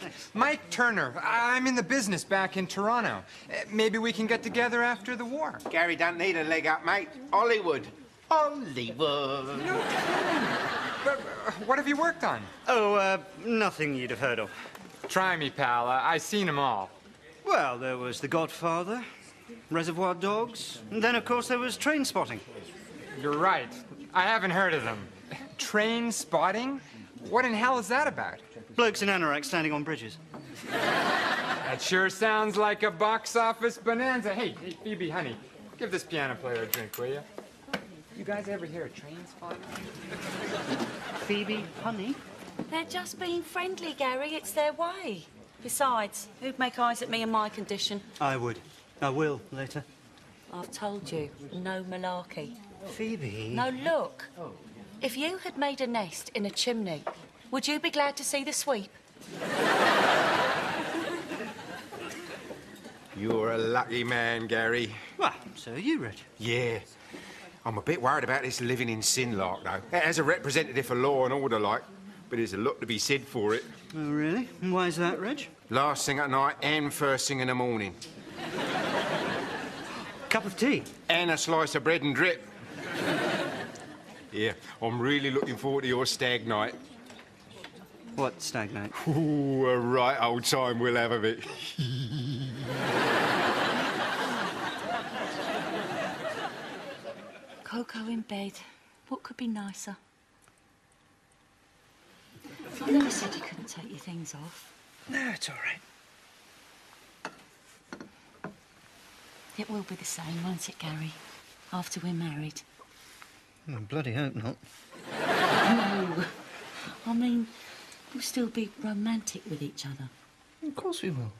terrific. Mike Turner. I'm in the business back in Toronto. Uh, Maybe we can get together after the war. Gary don't need a leg up, mate. Hollywood. Hollywood. But uh, what have you worked on? Oh, uh, nothing you'd have heard of. Try me, pal. Uh, I seen them all. Well, there was The Godfather, Reservoir Dogs, and then, of course, there was Trainspotting. You're right. I haven't heard of them. Train spotting? What in hell is that about? Blokes in anoraks standing on bridges. That sure sounds like a box office bonanza. Hey, hey, Phoebe, honey, give this piano player a drink, will you? You guys ever hear of train spotting? Phoebe, honey. They're just being friendly, Gary. It's their way. Besides, who'd make eyes at me in my condition? I would. I will later. I've told you, no malarkey. Phoebe. No, look. If you had made a nest in a chimney, would you be glad to see the sweep? You're a lucky man, Gary. Well, so are you, Reg. Yeah. I'm a bit worried about this living in sin like, though. As a representative for law and order, like, but there's a lot to be said for it. Oh, really? And why is that, Reg? Last thing at night and first thing in the morning. Cup of tea. And a slice of bread and drip. yeah, I'm really looking forward to your stag night. What stag night? Ooh, a right old time we'll have of it. Cocoa in bed. What could be nicer? I never said you couldn't take your things off. No, it's all right. It will be the same, won't it, Gary? After we're married. I bloody hope not. No. I mean, we'll still be romantic with each other. Of course we will.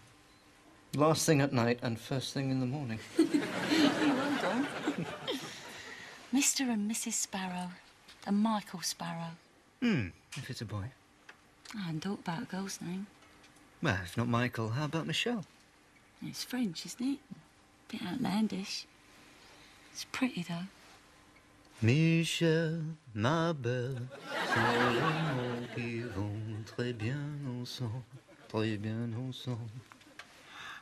Last thing at night and first thing in the morning. well done. Mr. and Mrs. Sparrow and Michael Sparrow. Hmm, if it's a boy. I hadn't thought about a girl's name. Well, if not Michael, how about Michelle? It's French, isn't it? Bit outlandish. It's pretty, though. Michel, ma belle, sont les mots qui très bien ensemble, très bien ensemble.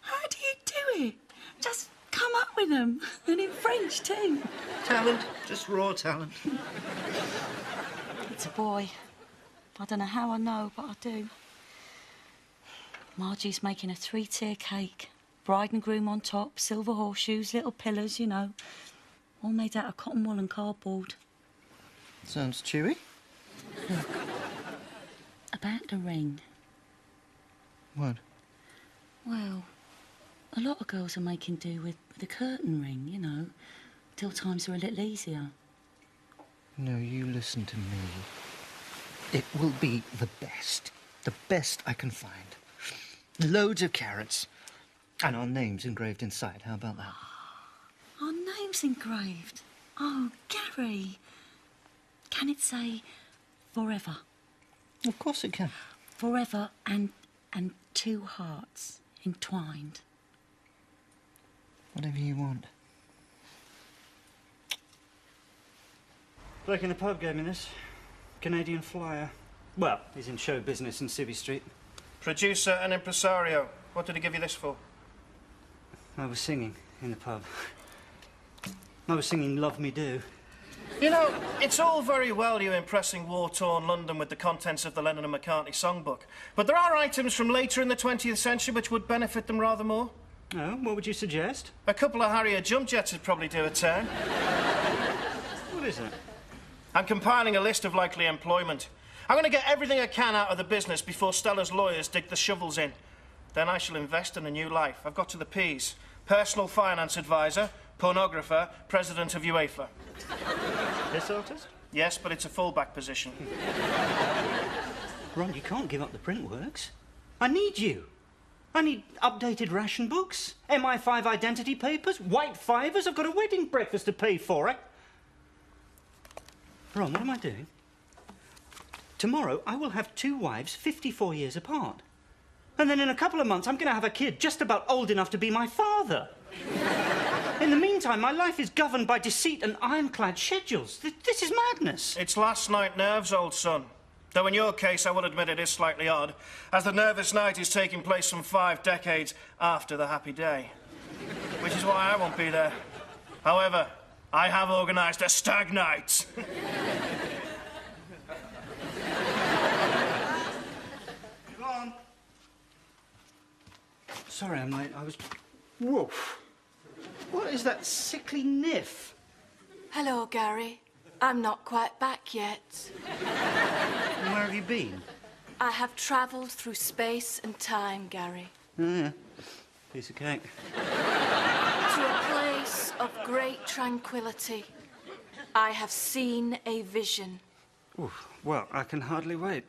How do you do it? Just come up with them. And in French, too. Talent, just raw talent. It's a boy. I don't know how I know, but I do. Margie's making a three-tier cake. Bride and groom on top, silver horseshoes, little pillars, you know. All made out of cotton wool and cardboard. Sounds chewy. About the ring. What? Well, a lot of girls are making do with, with a curtain ring, you know, till times are a little easier. No, you listen to me. It will be the best. The best I can find. Loads of carats. And our names engraved inside. How about that? Our name's engraved. Oh, Gary. Can it say forever? Of course it can. Forever and and two hearts entwined. Whatever you want. Bloke in the pub gave me this. Canadian flyer. Well, he's in show business in Civvy Street. Producer and impresario. What did he give you this for? I was singing in the pub. I was singing Love Me Do. You know, it's all very well you impressing war-torn London with the contents of the Lennon and McCartney songbook, but there are items from later in the 20th century which would benefit them rather more. Oh, what would you suggest? A couple of Harrier jump jets would probably do a turn. What is it? I'm compiling a list of likely employment. I'm going to get everything I can out of the business before Stella's lawyers dig the shovels in. Then I shall invest in a new life. I've got to the P's. Personal finance advisor, pornographer, president of UEFA. This artist? Yes, but it's a fullback position. Ron, you can't give up the print works. I need you. I need updated ration books, MI5 identity papers, white fivers. I've got a wedding breakfast to pay for it. Ron, what am I doing? Tomorrow, I will have two wives 54 years apart. And then in a couple of months, I'm going to have a kid just about old enough to be my father. In the meantime, my life is governed by deceit and ironclad schedules. Th- This is madness. It's last night nerves, old son. Though in your case, I will admit it is slightly odd, as the nervous night is taking place some five decades after the happy day. Which is why I won't be there. However, I have organised a stag night. Come on. Sorry, I'm late. I was. Woof. What is that sickly niff? Hello, Gary. I'm not quite back yet. And where have you been? I have travelled through space and time, Gary, Oh, yeah. Piece of cake. to a place of great tranquility. I have seen a vision. Oof. Well, I can hardly wait.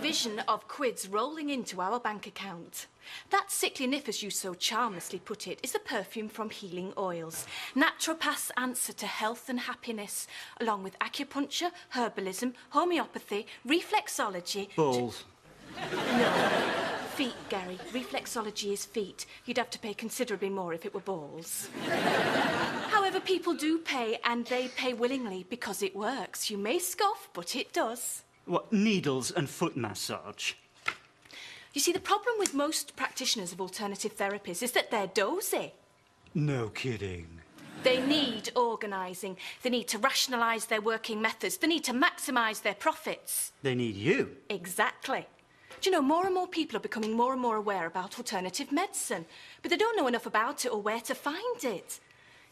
Vision of quids rolling into our bank account. That sickly niff, as you so charmlessly put it, is the perfume from Healing Oils. Naturopath's answer to health and happiness, along with acupuncture, herbalism, homeopathy, reflexology. Balls. No. Feet, Gary. Reflexology is feet. You'd have to pay considerably more if it were balls. However, people do pay, and they pay willingly because it works. You may scoff, but it does. What, needles and foot massage? You see, the problem with most practitioners of alternative therapies is that they're dozy. No kidding. They need organising. They need to rationalise their working methods. They need to maximise their profits. They need you. Exactly. Do you know, more and more people are becoming more and more aware about alternative medicine, but they don't know enough about it or where to find it.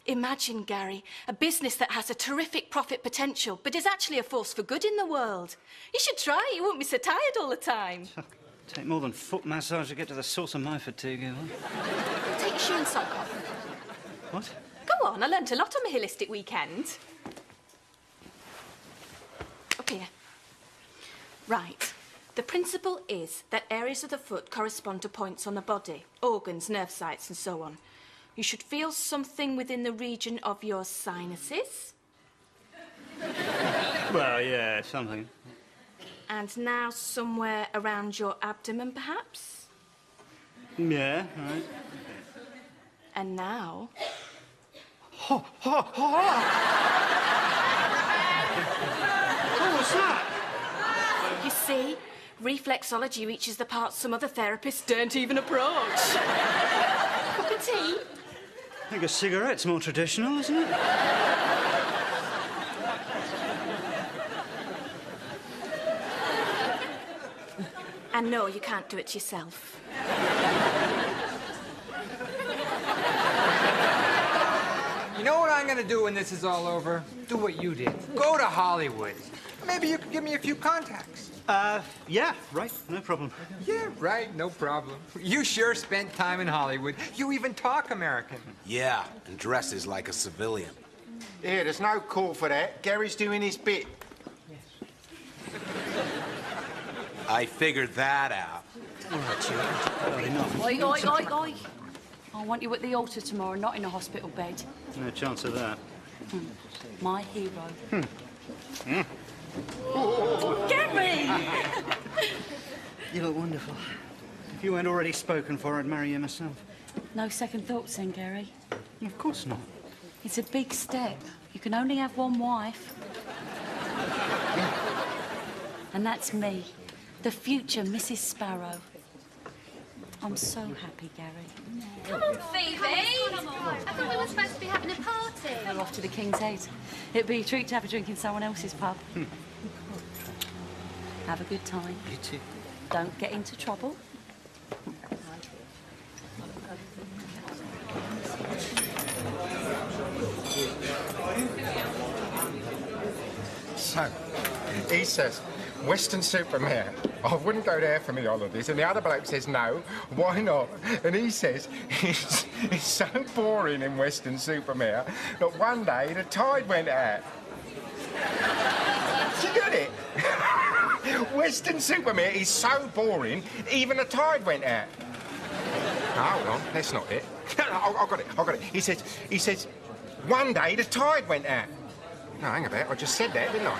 Imagine, Gary, a business that has a terrific profit potential, but is actually a force for good in the world. You should try it. You won't be so tired all the time. Take more than foot massage to get to the source of my fatigue. eh? Take your shoe and sock off. What? Go on, I learnt a lot on my holistic weekend. Up here. Right. The principle is that areas of the foot correspond to points on the body, organs, nerve sites, and so on. You should feel something within the region of your sinuses. Well, yeah, something. And now somewhere around your abdomen, perhaps? Yeah, right. And now. What was that? You see, reflexology reaches the parts some other therapists don't even approach. Cup of tea? I think a cigarette's more traditional, isn't it? And no, you can't do it yourself. You know what I'm gonna do when this is all over? Do what you did. Go to Hollywood. Maybe you could give me a few contacts. Uh, yeah, right, no problem. Yeah, right, no problem. You sure spent time in Hollywood. You even talk American. Yeah, and dresses like a civilian. Here, there's no call for that. Gary's doing his bit. I figured that out. All right, you. Well, enough. Oi, oi, oi, oi. I want you at the altar tomorrow, not in a hospital bed. No chance of that. Hmm. My hero. Hmm. Hmm. Gary! You look wonderful. If you weren't already spoken for, I'd marry you myself. No second thoughts then, Gary. Of course not. It's a big step. You can only have one wife. and that's me, the future Mrs. Sparrow. I'm so happy, Gary. Come on, Phoebe. I thought we were supposed to be having a party. We're off to the King's Head. It'd be a treat to have a drink in someone else's pub. Hmm. have a good time. You too. Don't get into trouble. So, he says, Weston-super-Mare. I wouldn't go there for my holidays. And the other bloke says, no, why not? And he says, it's, it's so boring in Weston-super-Mare that one day the tide went out. you get it? Weston-super-Mare is so boring, even the tide went out. No, hold on, that's not it. I, I got it, I got it. He says, he says, one day the tide went out. No, hang about, I just said that, didn't I?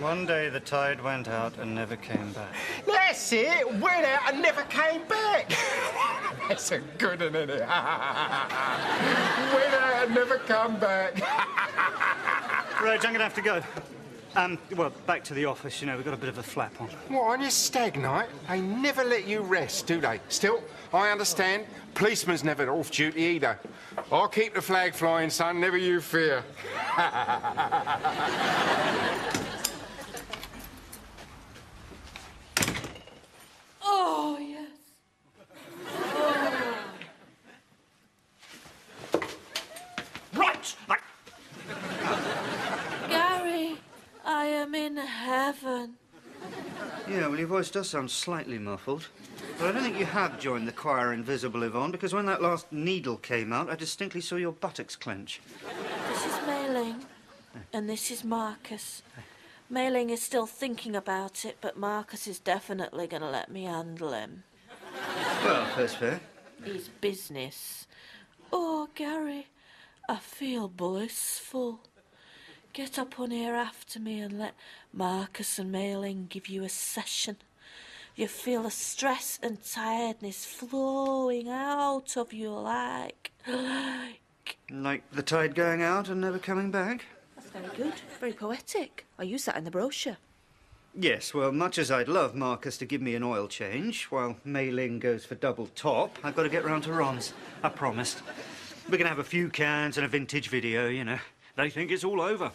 One day the tide went out and never came back. That's it, went out and never came back. That's a good one, isn't it? went out and never come back. Right, I'm gonna have to go. Um, well, back to the office, you know, we've got a bit of a flap on. What, on your stag night? They never let you rest, do they? Still, I understand. Policeman's never off duty either. I'll keep the flag flying, son, never you fear. Oh, yes. Right! Like, Gary, I am in heaven. Yeah, well, your voice does sound slightly muffled. But I don't think you have joined the choir invisible, Yvonne, because when that last needle came out, I distinctly saw your buttocks clench. This is Mei Ling, and this is Marcus. Mei Ling is still thinking about it, but Marcus is definitely going to let me handle him. Well, that's fair. He's business. Oh, Gary, I feel blissful. Get up on here after me and let Marcus and Mei Ling give you a session. You feel the stress and tiredness flowing out of you like. Like the tide going out and never coming back? That's very good. Very poetic. I use that in the brochure. Yes, well, much as I'd love Marcus to give me an oil change, while Mei Ling goes for double top, I've got to get round to Ron's. I promised. We're going to have a few cans and a vintage video, you know. They think it's all over.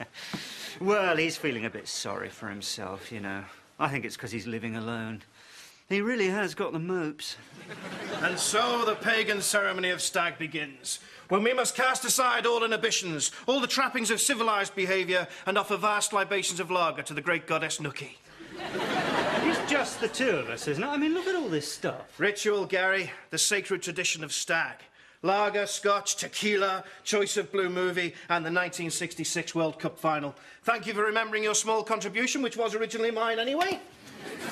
well, he's feeling a bit sorry for himself, you know. I think it's because he's living alone. He really has got the mopes. And so the pagan ceremony of stag begins, when we must cast aside all inhibitions, all the trappings of civilized behaviour, and offer vast libations of lager to the great goddess Nookie. It's just the two of us, isn't it? I mean, look at all this stuff. Ritual, Gary, the sacred tradition of stag. Lager, scotch, tequila, choice of blue movie, and the 1966 World Cup final. Thank you for remembering your small contribution, which was originally mine anyway.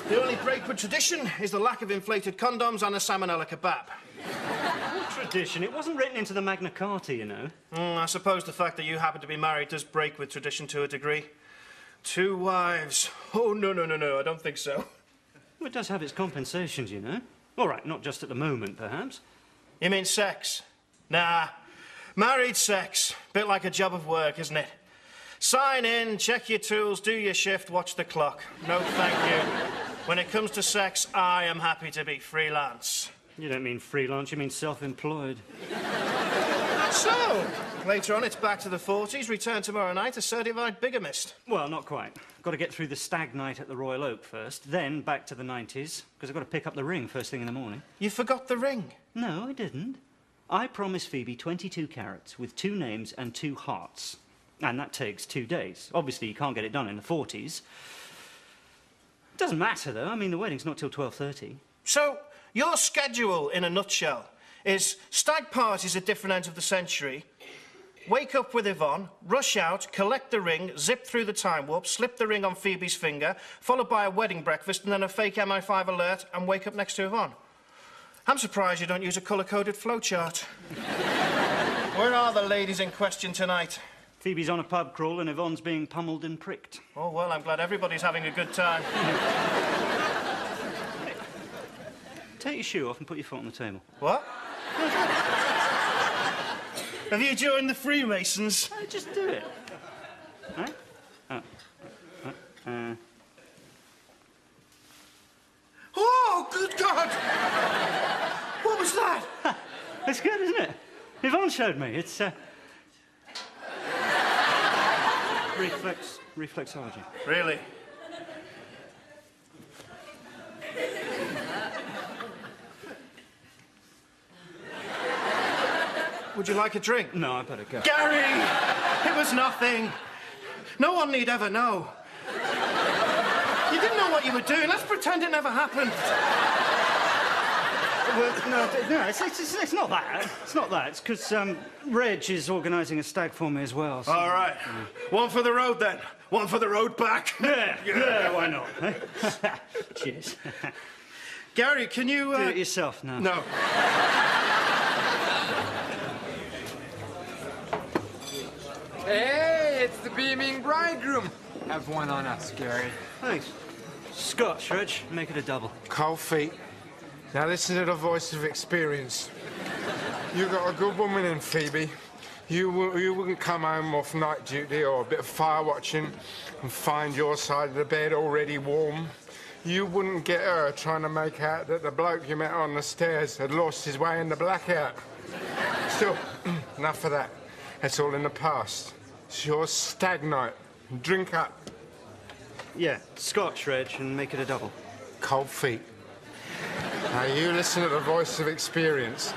The only break with tradition is the lack of inflated condoms and a salmonella kebab. Tradition. It wasn't written into the Magna Carta, you know. Mm, I suppose the fact that you happen to be married does break with tradition to a degree. Two wives. Oh, no, no, no, no, I don't think so. Well, it does have its compensations, you know. All right, not just at the moment, perhaps. You mean sex? Nah. Married sex. Bit like a job of work, isn't it? Sign in, check your tools, do your shift, watch the clock. No, thank you. When it comes to sex, I am happy to be freelance. You don't mean freelance, you mean self-employed. So, later on, it's back to the 40s, return tomorrow night, a certified bigamist. Well, not quite. Got to get through the stag night at the Royal Oak first, then back to the 90s, because I've got to pick up the ring first thing in the morning. You forgot the ring. No, I didn't. I promised Phoebe 22 carats with two names and two hearts. And that takes two days. Obviously, you can't get it done in the 40s. Doesn't matter, though. I mean, the wedding's not till 12.30. So, your schedule, in a nutshell, is stag parties at different ends of the century, wake up with Yvonne, rush out, collect the ring, zip through the time warp, slip the ring on Phoebe's finger, followed by a wedding breakfast and then a fake MI5 alert, and wake up next to Yvonne. I'm surprised you don't use a colour-coded flowchart. Where are the ladies in question tonight? Phoebe's on a pub crawl and Yvonne's being pummeled and pricked. Oh, well, I'm glad everybody's having a good time. Take your shoe off and put your foot on the table. What? Have you joined the Freemasons? Oh, just do it. Right? Oh. Uh, uh, Oh, good God! What was that? It's good, isn't it? Yvonne showed me. It's uh... reflex reflexology. Really? Would you like a drink? No, I better go. Gary! It was nothing. No one need ever know. You didn't know what you were doing. Let's pretend it never happened. Well, no, no, it's, it's, it's not that. It's not that. It's because um, Reg is organising a stag for me as well. so- All right. One for the road then. One for the road back. Yeah, yeah, why not? eh? Cheers. Gary, can you. Do Uh... it yourself now. No. Hey, it's the beaming bridegroom. Have one on us, Gary. Thanks. Scotch, Reg. Make it a double. Cold feet. Now listen to the voice of experience. You got a good woman in Phoebe. You, wou- you wouldn't come home off night duty or a bit of fire watching and find your side of the bed already warm. You wouldn't get her trying to make out that the bloke you met on the stairs had lost his way in the blackout. Still, enough of that. That's all in the past. It's your stag night. Drink up. Yeah, Scotch, Reg, and make it a double. Cold feet. Now you listen to the voice of experience.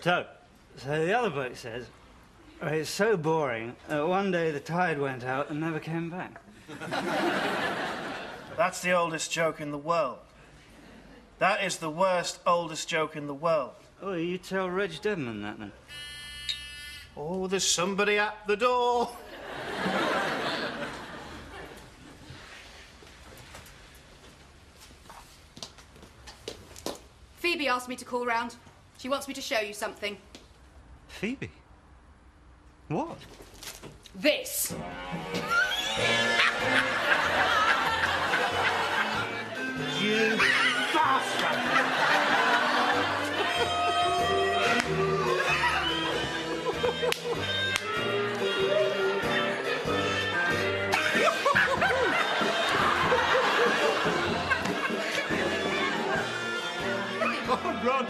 So, so the other bloke says, "Oh, it's so boring that one day the tide went out and never came back. That's the oldest joke in the world. That is the worst, oldest joke in the world. Oh, you tell Reg Deadman that then. Oh, there's somebody at the door. Phoebe asked me to call round. She wants me to show you something. Phoebe? What? This. You bastard! oh, Ron,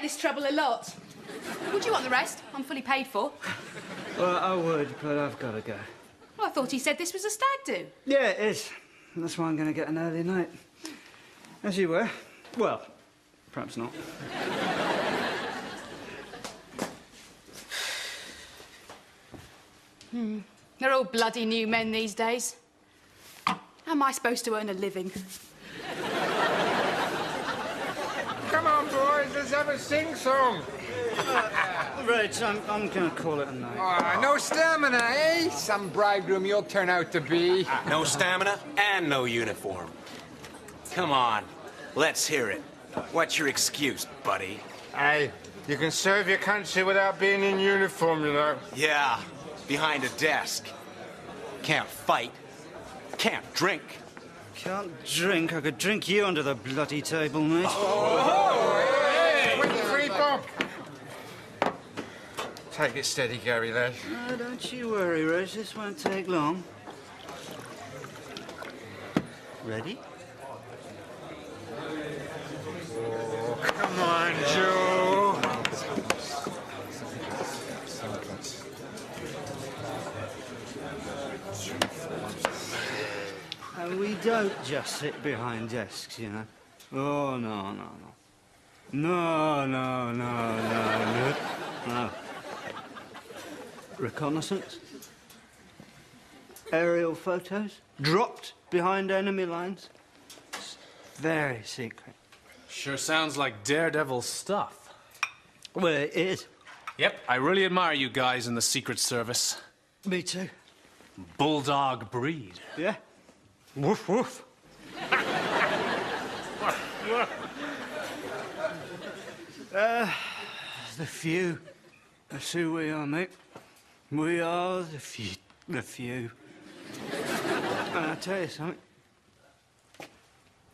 get this trouble a lot. Would you want the rest? I'm fully paid for. Well, I would, but I've got to go. Well, I thought he said this was a stag do. Yeah, it is. That's why I'm going to get an early night. As you were. Well, perhaps not. hmm. They're all bloody new men these days. How am I supposed to earn a living? Come on, boys, let's have a sing-song. Reg, I'm, I'm going to call it a night. Ah, no stamina, eh? Some bridegroom you'll turn out to be. No stamina and no uniform. Come on, let's hear it. What's your excuse, buddy? Hey, you can serve your country without being in uniform, you know. Yeah, behind a desk. Can't fight. Can't drink. Can't drink. I could drink you under the bloody table, mate. Quick, free bob. Take it steady, Gary, lad. No, don't you worry, Rose. This won't take long. Ready? Oh, come on, Joe. We don't just sit behind desks, you know. Oh, no, no, no. No, no, no, no, no. Reconnaissance? Aerial photos? Dropped behind enemy lines? It's very secret. Sure sounds like daredevil stuff. Well, it is. Yep, I really admire you guys in the Secret Service. Me too. Bulldog breed. Yeah. Woof, woof. uh, the few. That's who we are, mate. We are the few. The few. And I tell you something.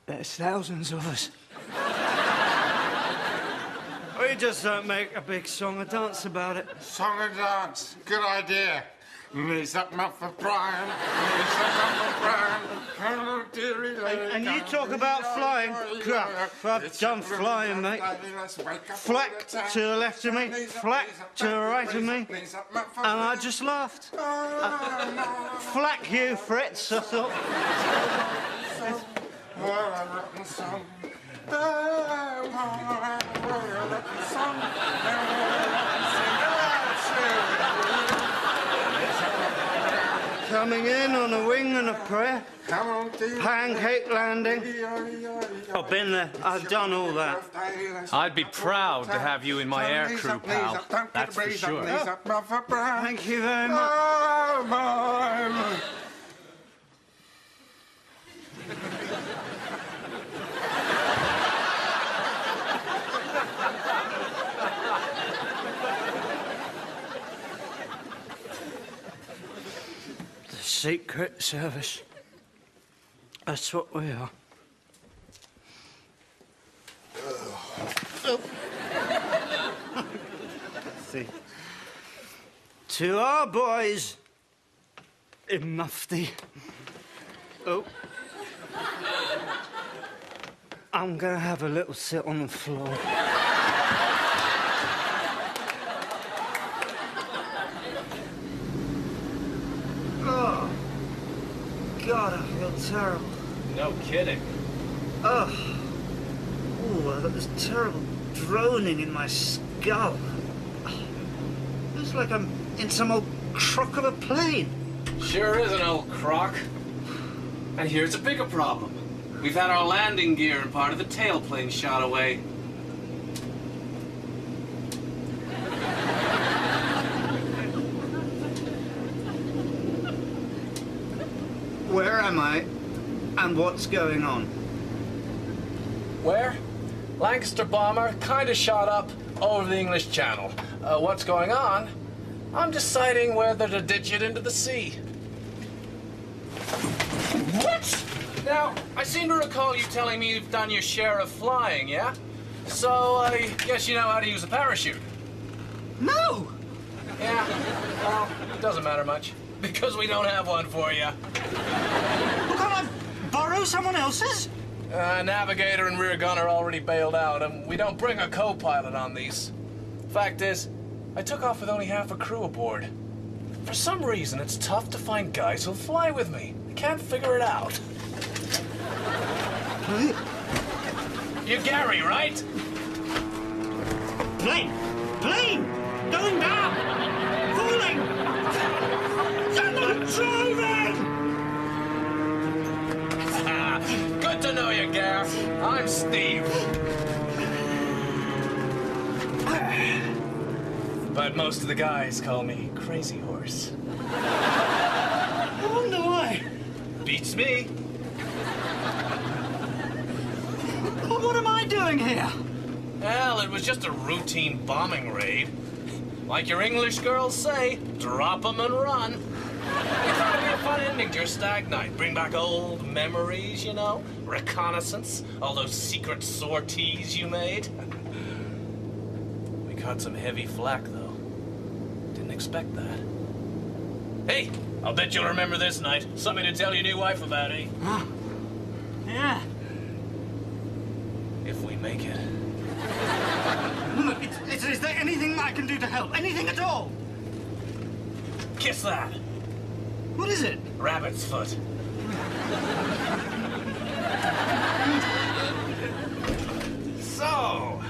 There's thousands of us. we just don't make a big song and dance about it. Song and dance. Good idea. Knees up, for Brian. Knees up, for Brian. Hello, dearie lady. And you talk about flying. Crap, I've done flying, mate. Flack to the left of me, flack to the right of me, and I just laughed. Uh, flack you, Fritz, I thought. Coming in on a wing and a prayer. Come on, dear. Pancake landing. I've been there. I've done all that. I'd be proud to have you in my air crew, pal. That's for sure. Thank you very much. Secret Service. That's what we are. Oh. See. To our boys in Mufti. Oh. I'm gonna have a little sit on the floor. God, I feel terrible. No kidding. Oh. Oh, I've got this terrible droning in my skull. It's like I'm in some old crock of a plane. Sure is an old crock. And here's a bigger problem. We've had our landing gear and part of the tailplane shot away. Where am I? And what's going on? Where? Lancaster bomber, kind of shot up over the English Channel. Uh, what's going on? I'm deciding whether to ditch it into the sea. What? Now, I seem to recall you telling me you've done your share of flying, yeah? So I guess you know how to use a parachute. No! Yeah, well, it doesn't matter much. Because we don't have one for you. Borrow someone else's? Uh, navigator and rear gunner already bailed out, and we don't bring a co-pilot on these. Fact is, I took off with only half a crew aboard. For some reason, it's tough to find guys who'll fly with me. I can't figure it out. You're Gary, right? Plane! Plane! Going down! Falling! You're not driving! Good to know you, Gar. I'm Steve. But most of the guys call me Crazy Horse. I wonder why. Beats me. But what am I doing here? Well, it was just a routine bombing raid. Like your English girls say, drop 'em and run. We thought it'd be a fun ending to your stag night. Bring back old memories, you know? Reconnaissance, all those secret sorties you made. We caught some heavy flack, though. Didn't expect that. Hey, I'll bet you'll remember this night. Something to tell your new wife about, eh? Huh? Yeah. If we make it. Look, it's, it's, is there anything I can do to help? Anything at all? Kiss that. What is it? Rabbit's foot. so,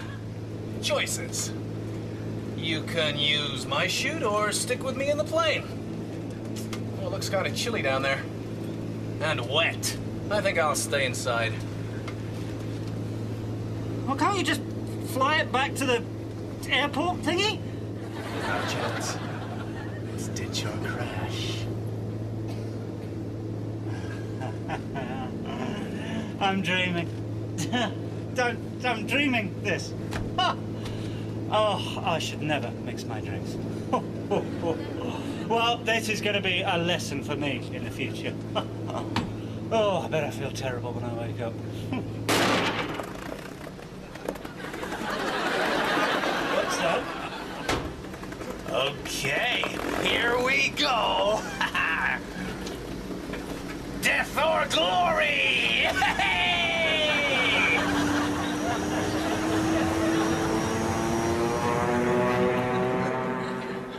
choices. You can use my chute or stick with me in the plane. Well, it looks kind of chilly down there. And wet. I think I'll stay inside. Well, can't you just fly it back to the airport thingy? No chance. Let's ditch or crash. I'm dreaming. Don't, I'm dreaming this. Oh, I should never mix my drinks. well, this is going to be a lesson for me in the future. oh, I bet I feel terrible when I wake up. What's that? Okay, here we go. Death or glory!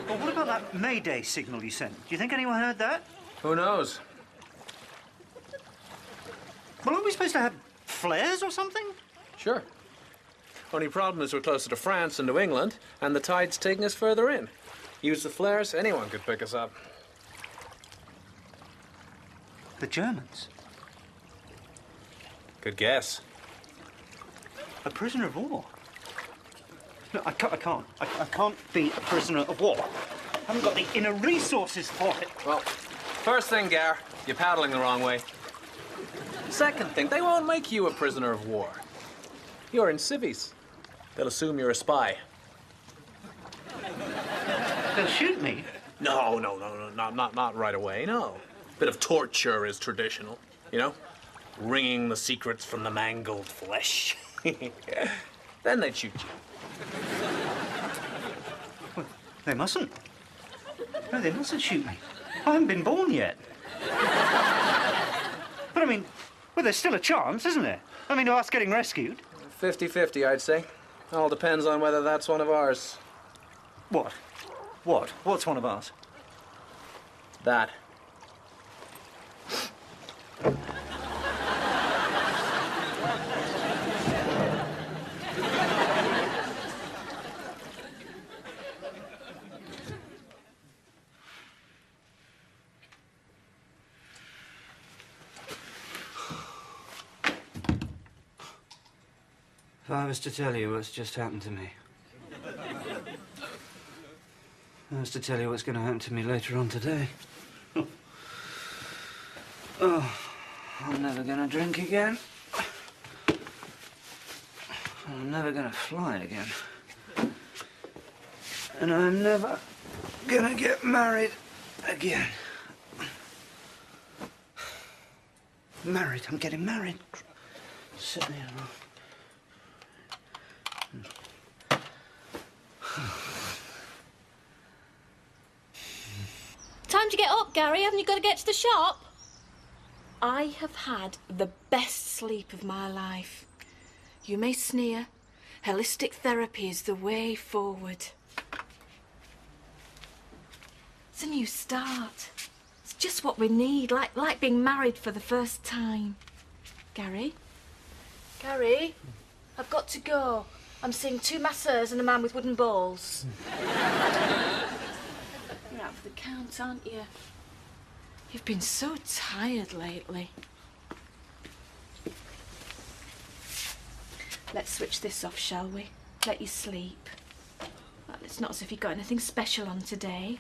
Well, what about that Mayday signal you sent? Do you think anyone heard that? Who knows? Well, aren't we supposed to have flares or something? Sure. Only problem is we're closer to France than to England, and the tide's taking us further in. Use the flares, anyone could pick us up. The Germans. Good guess. A prisoner of war. No, I can't. I can't. I, I can't be a prisoner of war. I haven't got the inner resources for it. Well, first thing, Gar, you're paddling the wrong way. Second thing, they won't make you a prisoner of war. You're in civvies. They'll assume you're a spy. They'll shoot me. No, no, no, no, not, not, not right away, no. Bit of torture is traditional, you know? Wringing the secrets from the mangled flesh. then they'd shoot you. They mustn't. No, they mustn't shoot me. I haven't been born yet. But I mean, well, there's still a chance, isn't there? I mean, of us getting rescued. 50 50, I'd say. All depends on whether that's one of ours. What? What? What's one of ours? That. Was to tell you what's just happened to me. I was to tell you what's going to happen to me later on today. Oh, I'm never going to drink again. I'm never going to fly again. And I'm never going to get married again. Married, I'm getting married. Sitting here. Time to get up, Gary. Haven't you got to get to the shop? I have had the best sleep of my life. You may sneer. Holistic therapy is the way forward. It's a new start. It's just what we need, like, like being married for the first time. Gary? Gary? I've got to go. I'm seeing two masseurs and a man with wooden balls. You're out for the count, aren't you? You've been so tired lately. Let's switch this off, shall we? Let you sleep. Well, it's not as if you've got anything special on today.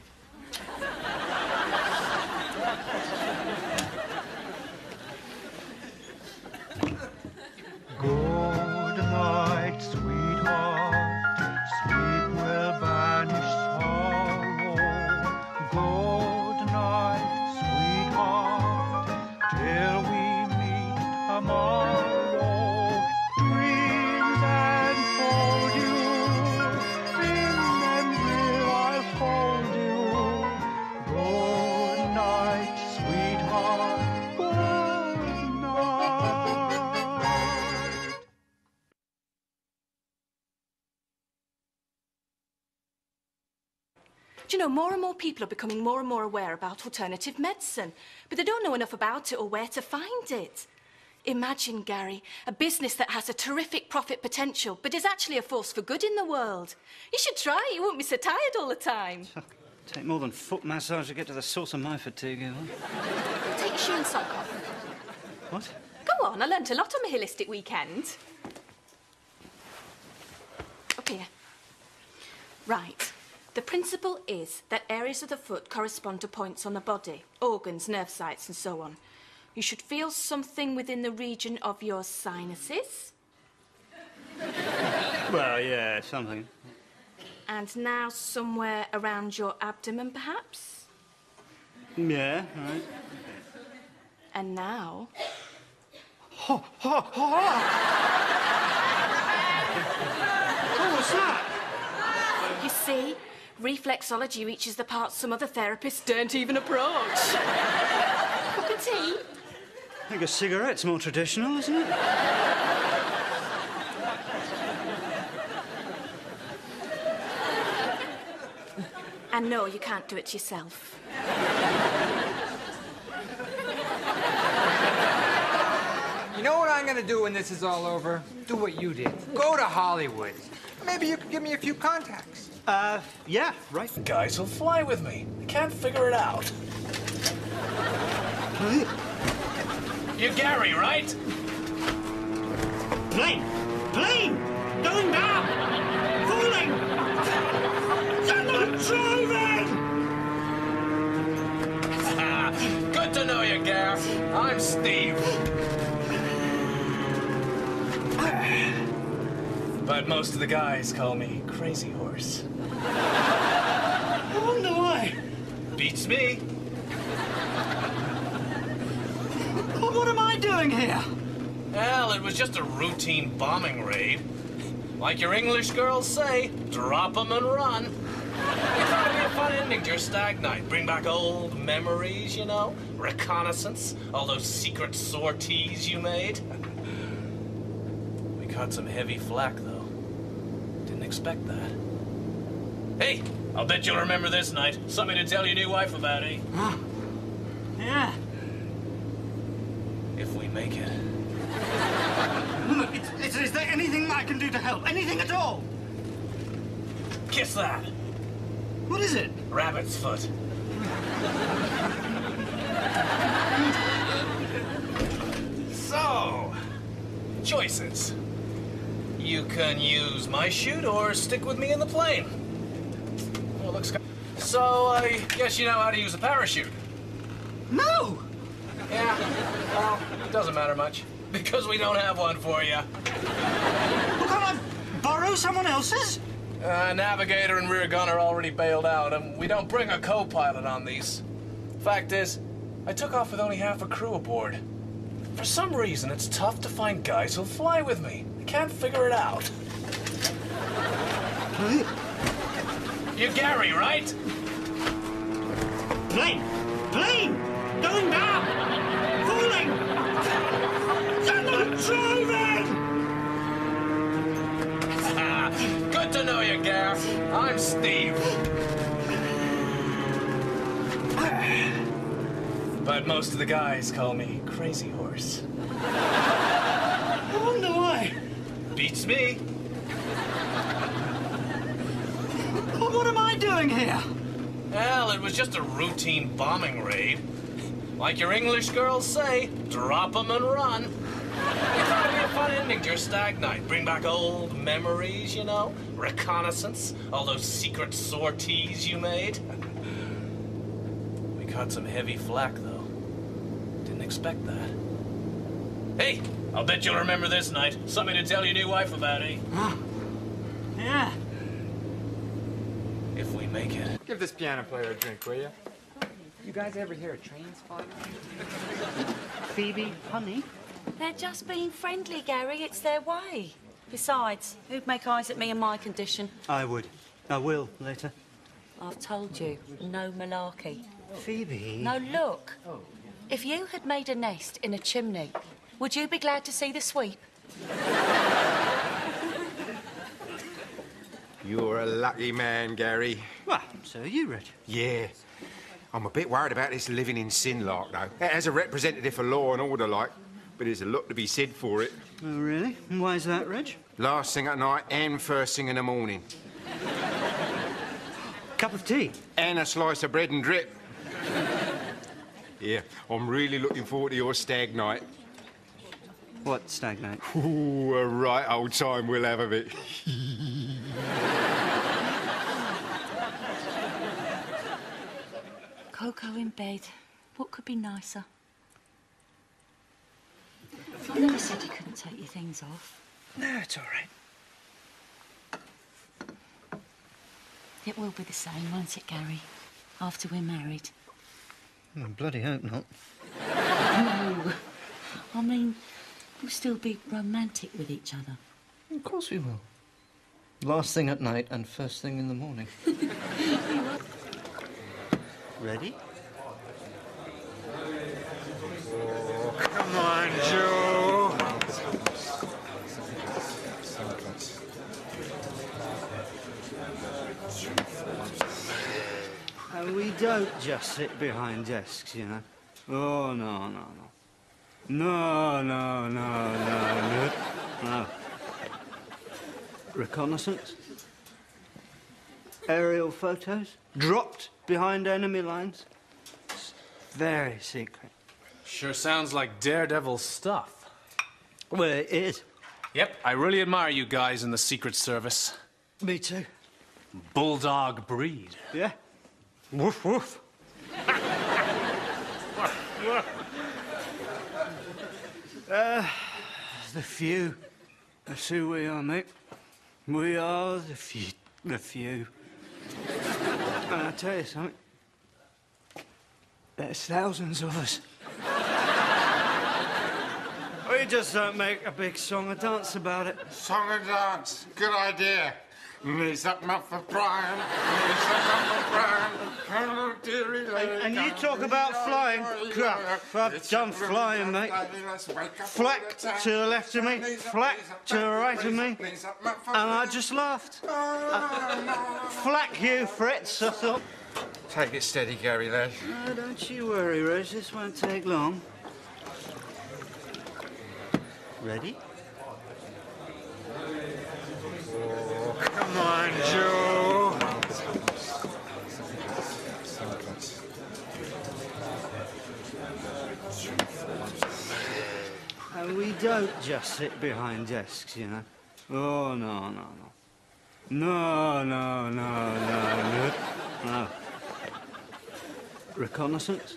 Know, more and more people are becoming more and more aware about alternative medicine, but they don't know enough about it or where to find it. Imagine, Gary, a business that has a terrific profit potential, but is actually a force for good in the world. You should try it. You won't be so tired all the time. Take more than foot massage to get to the source of my fatigue? Take your shoe and sock off. What? Go on, I learnt a lot on my holistic weekend. Up here. Right. The principle is that areas of the foot correspond to points on the body, organs, nerve sites, and so on. You should feel something within the region of your sinuses. Well, yeah, something. And now somewhere around your abdomen, perhaps? Yeah, right. And now. What was that? You see, reflexology reaches the parts some other therapists don't even approach. Cup of tea? I think a cigarette's more traditional, isn't it? And no, you can't do it yourself. You know what I'm gonna do when this is all over? Do what you did. Go to Hollywood. Maybe you could give me a few contacts. Uh, yeah, right. Guys will fly with me. I can't figure it out. You're Gary, right? Plane! Plane! Going down! Falling! You're not driving! Good to know you, Gar. I'm Steve. But most of the guys call me Crazy Horse. Oh, I wonder why. Beats me. But what am I doing here? Well, it was just a routine bombing raid. Like your English girls say, drop 'em and run. We thought it'd be a fun ending to your stag night. Bring back old memories, you know? Reconnaissance, all those secret sorties you made. We caught some heavy flack, though. Didn't expect that. Hey, I'll bet you'll remember this night. Something to tell your new wife about, eh? Huh? Yeah. If we make it. Look, it's, it's, is there anything I can do to help? Anything at all? Kiss that. What is it? Rabbit's foot. so, choices. You can use my chute or stick with me in the plane. Well, looks. good. So I guess you know how to use a parachute. No! Yeah. Well, it doesn't matter much because we don't have one for you. Well, can't I borrow someone else's? Uh, navigator and rear gunner already bailed out, and we don't bring a co-pilot on these. Fact is, I took off with only half a crew aboard. For some reason, it's tough to find guys who'll fly with me. I can't figure it out. You're Gary, right? Plane! Plane! Going down! Falling! You're not driving! Good to know you, Gar. I'm Steve. Ah. But most of the guys call me Crazy Horse. I wonder why. Beats me. But what am I doing here? Well, it was just a routine bombing raid. Like your English girls say, drop 'em and run. We thought it'd be a fun ending to your stag night. Bring back old memories, you know? Reconnaissance, all those secret sorties you made. We caught some heavy flack, though. Didn't expect that. Hey, I'll bet you'll remember this night. Something to tell your new wife about, eh? Yeah. If we make it. Give this piano player a drink, will you? You guys ever hear of trains flying? Phoebe, honey. They're just being friendly, Gary. It's their way. Besides, who'd make eyes at me in my condition? I would. I will later. I've told you, no malarkey. Phoebe. No, look. If you had made a nest in a chimney, would you be glad to see the sweep? You're a lucky man, Gary. Well, so are you, Reg. Yeah. I'm a bit worried about this living in sin lark, though. As a representative for law and order, like, but there's a lot to be said for it. Oh, really? And why is that, Reg? Last thing at night and first thing in the morning. Cup of tea. And a slice of bread and drip. yeah, I'm really looking forward to your stag night. What stag night? Ooh, a right old time we'll have of it. Cocoa in bed. What could be nicer? I never said you couldn't take your things off. No, it's all right. It will be the same, won't it, Gary? After we're married. I bloody hope not. No. I mean, we'll still be romantic with each other. Of course we will. Last thing at night and first thing in the morning. Ready? Come on, Joe. And we don't just sit behind desks, you know. Oh, no, no, no. No, no, no, no, no. No. Reconnaissance? Aerial photos? Dropped behind enemy lines? It's very secret. Sure sounds like daredevil stuff. Well, it is. Yep, I really admire you guys in the Secret Service. Me too. Bulldog breed. Yeah. Woof woof. Uh, the few. That's who we are, mate. We are the few. The few. And I'll tell you something. There's thousands of us. we just don't make a big song and dance about it. Song and dance. Good idea. Knees up, Mother Brown. Knees up, Mother Brown. Hello, dearie lady. And, and you talk about flying. Crap, I've done flying, mate. Flack to the left of me, flack to the right of me, and I just laughed. Uh, flack you, Fritz, I thought. Take it steady, Gary, lad. No, don't you worry, Rose. This won't take long. Ready? Come on, Joe. And we don't just sit behind desks, you know. Oh, no, no, no. No, no, no, no, no. Reconnaissance?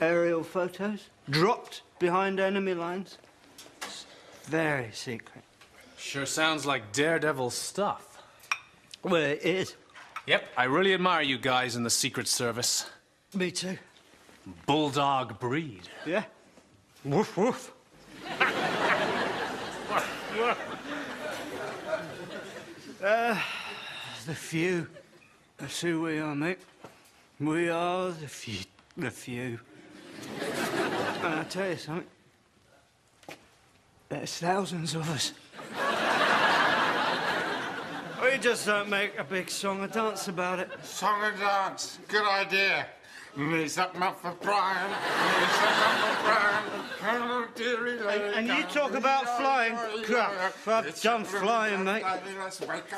Aerial photos? Dropped behind enemy lines? It's very secret. Sure sounds like daredevil stuff. Well, it is. Yep, I really admire you guys in the Secret Service. Me too. Bulldog breed. Yeah. Woof woof. uh, the few. That's who we are, mate. We are the few. The few. And I'll tell you something. There's thousands of us. We just don't make a big song and dance about it. Song and dance. Good idea. Knees up, Mother Brown. Knees up, Mother Brown. Hello, dearie lady. And, and you talk about flying. Crap, I've done flying, mate.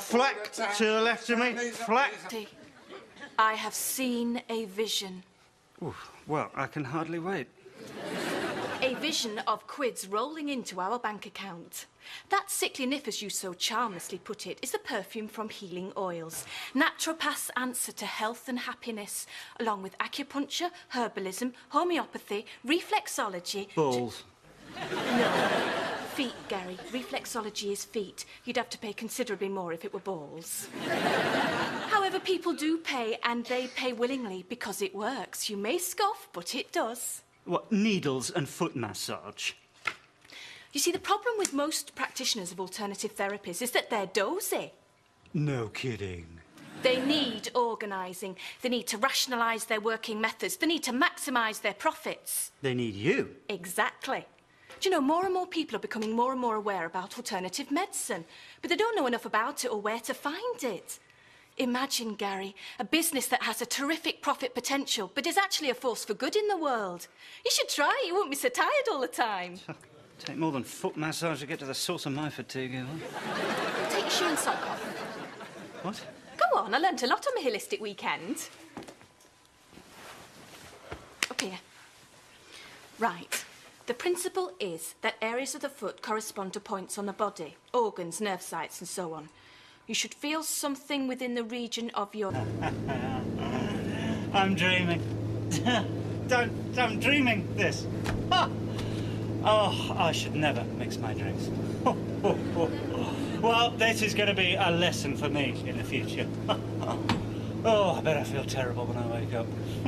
Flack to the left of me, flack. I have seen a vision. Oof, well, I can hardly wait. A vision of quids rolling into our bank account. That sickly nip, as you so charmlessly put it, is the perfume from Healing Oils. Naturopath's answer to health and happiness, along with acupuncture, herbalism, homeopathy, reflexology. Balls. No. Feet, Gary. Reflexology is feet. You'd have to pay considerably more if it were balls. However, people do pay, and they pay willingly because it works. You may scoff, but it does. What, needles and foot massage? You see, the problem with most practitioners of alternative therapies is that they're dozy. No kidding. They need organising. They need to rationalise their working methods. They need to maximise their profits. They need you. Exactly. Do you know, more and more people are becoming more and more aware about alternative medicine, but they don't know enough about it or where to find it. Imagine, Gary, a business that has a terrific profit potential, but is actually a force for good in the world. You should try it. You won't be so tired all the time. Take more than foot massage to get to the source of my fatigue, Ellen. Take your shoe and sock off. What? Go on, I learnt a lot on my holistic weekend. Up here. Right. The principle is that areas of the foot correspond to points on the body, organs, nerve sites, and so on. You should feel something within the region of your. I'm dreaming. Don't, I'm dreaming this. Oh, I should never mix my drinks. well, this is going to be a lesson for me in the future. oh, I bet I feel terrible when I wake up.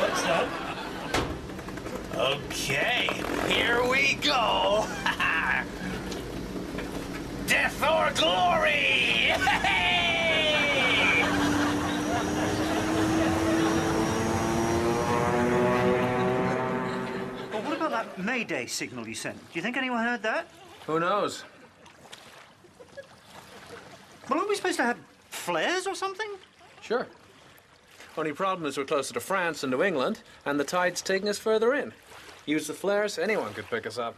What's that? Okay, here we go. Death or glory! Well, what about that Mayday signal you sent? Do you think anyone heard that? Who knows? Well, aren't we supposed to have flares or something? Sure. Only problem is we're closer to France than to England, and the tide's taking us further in. Use the flares, anyone could pick us up.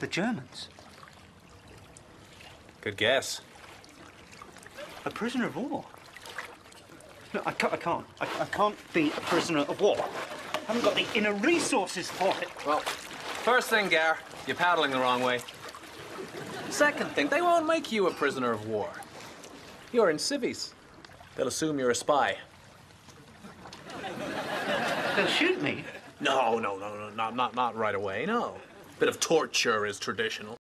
The Germans. Good guess. A prisoner of war? No, I can't. I can't. I, I can't be a prisoner of war. I haven't got the inner resources for it. Well, first thing, Gar, you're paddling the wrong way. Second thing, they won't make you a prisoner of war. You're in civvies. They'll assume you're a spy. They'll shoot me. No, no, no, no, not, not, not right away, no. Bit of torture is traditional.